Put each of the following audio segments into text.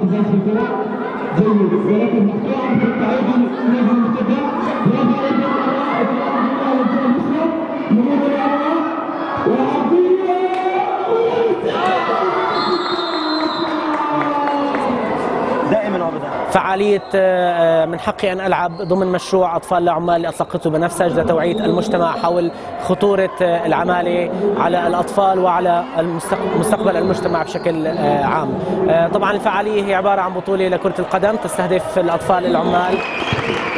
68 jaar, de werking van de فعالية آه، من حقي أن ألعب ضمن مشروع أطفال لعمال اللي أطلقته بنفسج لتوعية المجتمع حول خطورة آه، العمالة على الأطفال وعلى مستقبل المجتمع بشكل آه، عام. آه، طبعا الفعالية هي عبارة عن بطولة لكرة القدم تستهدف الأطفال العمال. آه،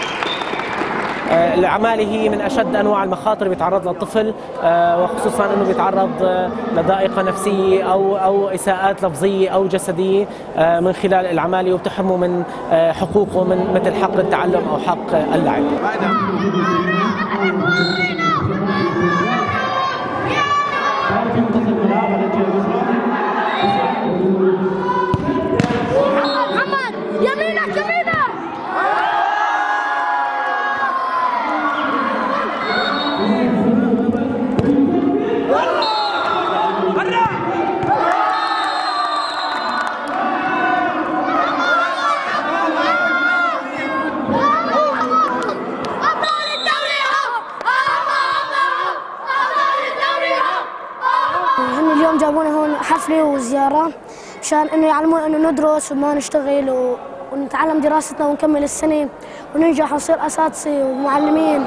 العمالة هي من أشد أنواع المخاطر بيتعرض لها الطفل آه، وخصوصا أنه بيتعرض آه، لضائقة نفسية أو أو إساءات لفظية أو جسدية آه، من خلال العمالة وبتحرمه من آه، حقوقه من مثل حق التعلم أو حق آه، اللعب. محمد يمينك. اليوم جابونا هون حفلة وزيارة مشان إنه يعلمونا إنه ندرس وما نشتغل و... ونتعلم دراستنا ونكمل السنة وننجح ونصير أساتذة ومعلمين.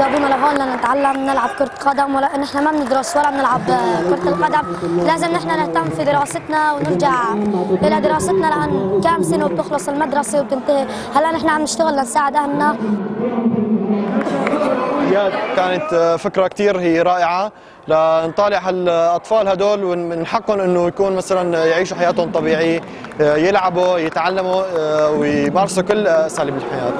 جابونا لهون لنتعلم نلعب كرة قدم ولا نحن ما بندرس ولا بنلعب كرة القدم. لازم نحن نهتم في دراستنا ونرجع إلى دراستنا لأن كم سنة وبتخلص المدرسة وبتنتهي. هلا نحن عم نشتغل لنساعد أهلنا. كانت فكرة كتير هي رائعة. لنطالع هالأطفال هدول ومن حقهم إنه يكون مثلا يعيشوا حياتهم طبيعية يلعبوا يتعلموا ويمارسوا كل أساليب الحياة.